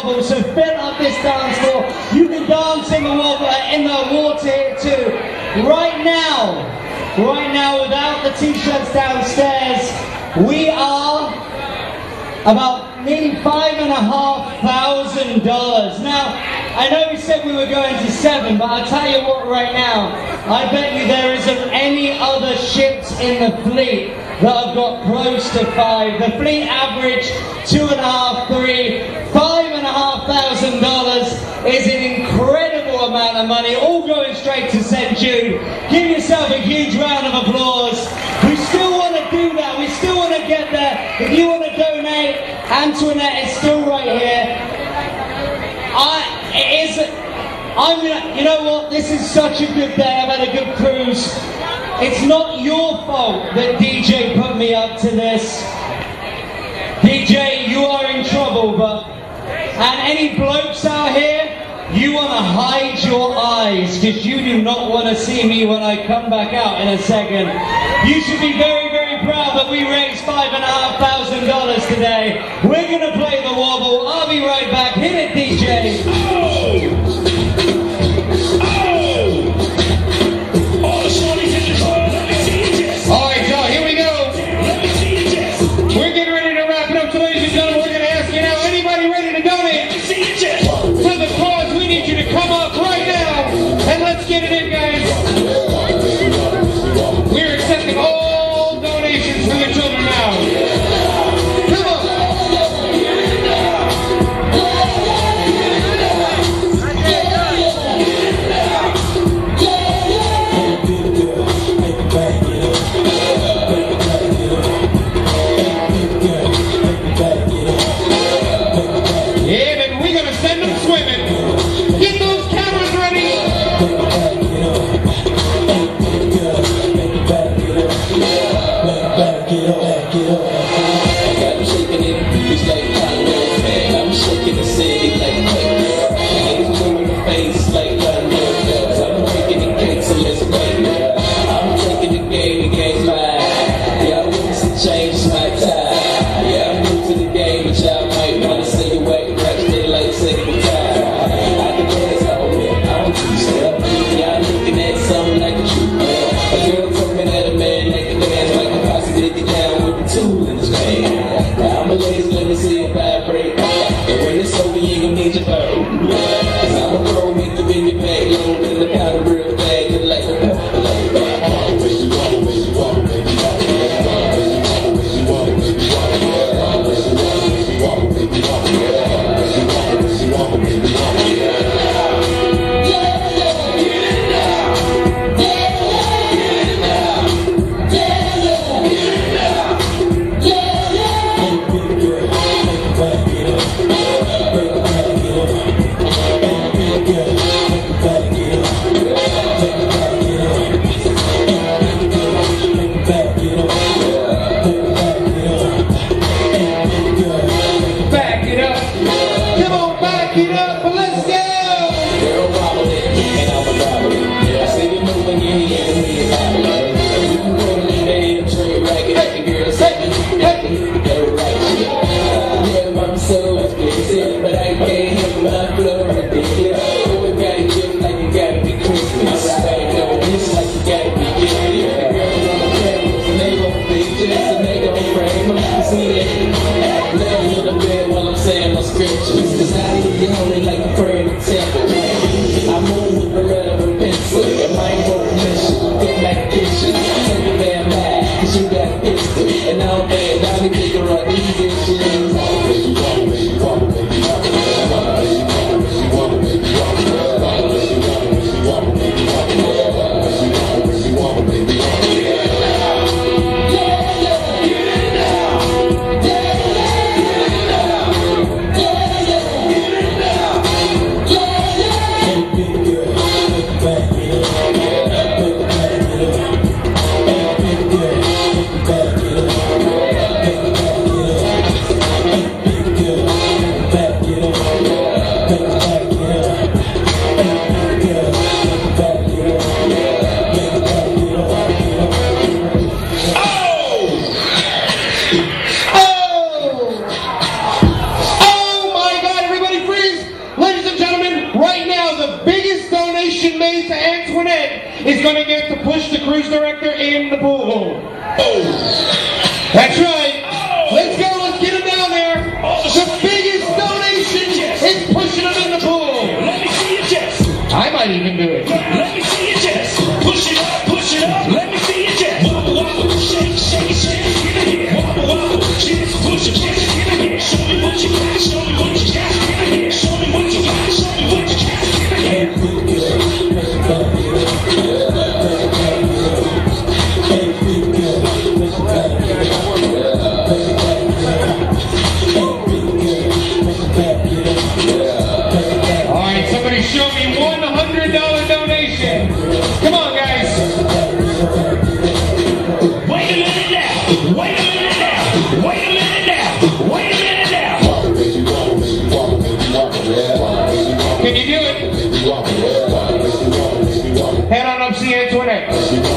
so fill up this dance floor. You can dance in the uh, in the water here too. Right now, right now, without the t-shirts downstairs, we are about nearly five and a half thousand dollars. Now, I know we said we were going to seven, but I'll tell you what right now, I bet you there isn't any other ships in the fleet that have got close to five. The fleet average, two and a half, three, five and a half thousand dollars is an incredible amount of money, all going straight to St. Jude. Give yourself a huge round of applause. We still want to do that. We still want to get there. If you want to donate, Antoinette is still right here. I, it is, I'm gonna, you know what, this is such a good day, I've had a good cruise. It's not your fault that DJ put me up to this. DJ, you are in trouble, but, and any blokes out here, you want to hide your eyes because you do not want to see me when I come back out in a second. You should be very, very proud that we raised five and a half thousand dollars today. We're going to play the wobble. I'll be right back. Hit it, DJ. When it's over, you He's going to get to push the cruise director in the pool. Oh. That's right. Head on up, see Antoinette.